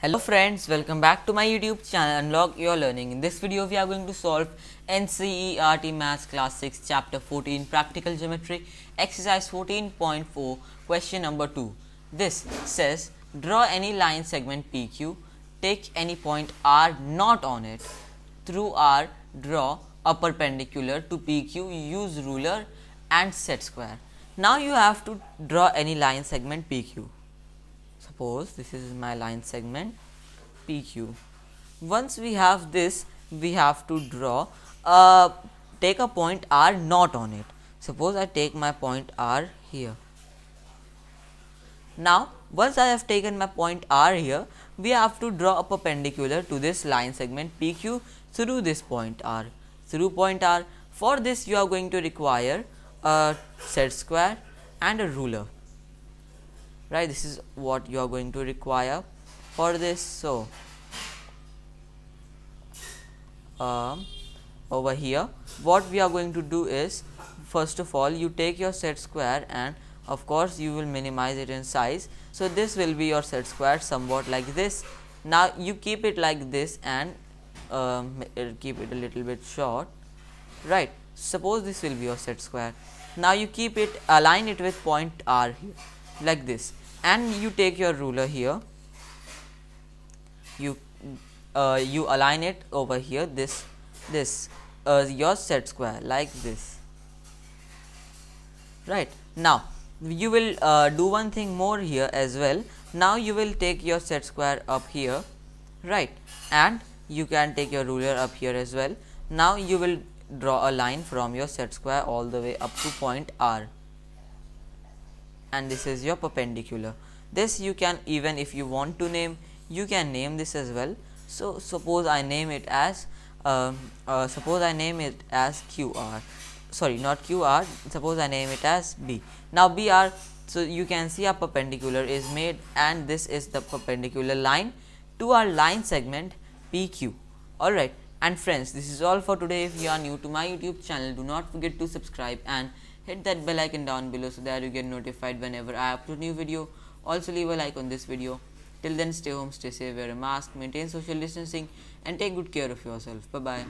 Hello friends, welcome back to my YouTube channel Unlock Your Learning. In this video, we are going to solve NCERT Maths Class 6 Chapter 14 Practical Geometry Exercise 14.4 Question number 2. This says, draw any line segment PQ, take any point R not on it. Through R, draw a perpendicular to PQ, use ruler and set square. Now you have to draw any line segment PQ suppose this is my line segment PQ. Once we have this, we have to draw, uh, take a point R not on it. Suppose I take my point R here. Now, once I have taken my point R here, we have to draw a perpendicular to this line segment PQ through this point R. Through point R, for this you are going to require a set square and a ruler right? This is what you are going to require for this. So um, over here what we are going to do is first of all you take your set square and of course you will minimize it in size. So this will be your set square somewhat like this. Now you keep it like this and um, keep it a little bit short right? Suppose this will be your set square. Now you keep it align it with point r here like this. And you take your ruler here. You uh, you align it over here. This this uh, your set square like this. Right. Now you will uh, do one thing more here as well. Now you will take your set square up here. Right. And you can take your ruler up here as well. Now you will draw a line from your set square all the way up to point R and this is your perpendicular. This you can even if you want to name you can name this as well. So suppose I name it as uh, uh, suppose I name it as QR sorry not QR suppose I name it as B. Now BR so you can see a perpendicular is made and this is the perpendicular line to our line segment PQ alright and friends this is all for today. If you are new to my YouTube channel do not forget to subscribe and hit that bell icon down below so that you get notified whenever I upload a new video. Also leave a like on this video. Till then stay home, stay safe, wear a mask, maintain social distancing and take good care of yourself. Bye bye.